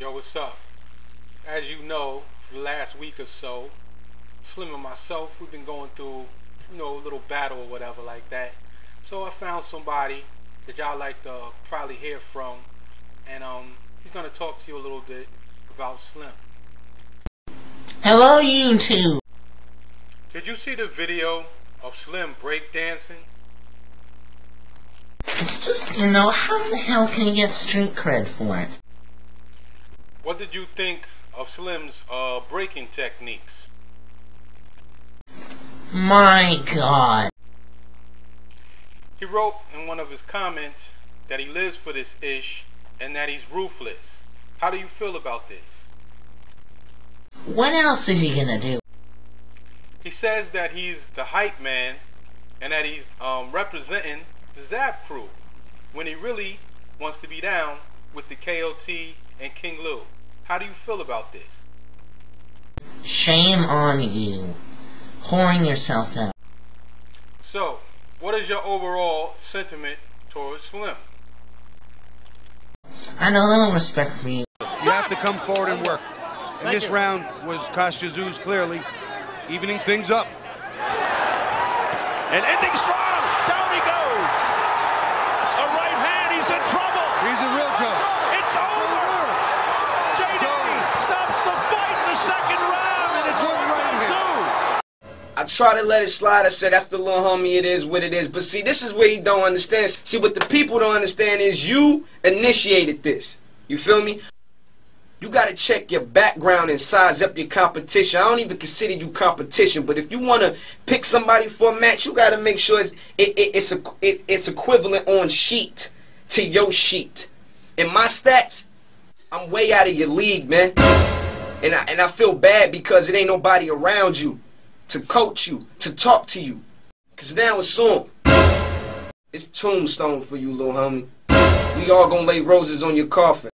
Yo, what's up? As you know, the last week or so, Slim and myself, we've been going through, you know, a little battle or whatever like that. So I found somebody that y'all like to probably hear from, and um, he's gonna talk to you a little bit about Slim. Hello, YouTube. Did you see the video of Slim breakdancing? It's just, you know, how the hell can you get street cred for it? What did you think of Slim's uh, breaking techniques? My god. He wrote in one of his comments that he lives for this ish and that he's ruthless. How do you feel about this? What else is he gonna do? He says that he's the hype man and that he's um, representing the Zap crew when he really wants to be down with the KOT and King Lou. How do you feel about this? Shame on you. Whoring yourself out. So, what is your overall sentiment towards Slim? I have a little respect for you. You have to come forward and work. And this round was Kostya Tszyu clearly evening things up. And ending strong. Down he goes. A right hand. He's in trouble. He's in real trouble. It's over. JD stops the fight in the second round, and it's right. Tszyu. I try to let it slide. I said, that's the little homie. It is what it is. But see, this is where you don't understand. See, what the people don't understand is you initiated this. You feel me? You got to check your background and size up your competition. I don't even consider you competition, but if you want to pick somebody for a match, you got to make sure it's it, it, it's a, it, it's equivalent on sheet to your sheet. In my stats, I'm way out of your league, man. And I, and I feel bad because it ain't nobody around you to coach you, to talk to you. Cause now it's soon. It's tombstone for you, little homie. We all gonna lay roses on your coffin.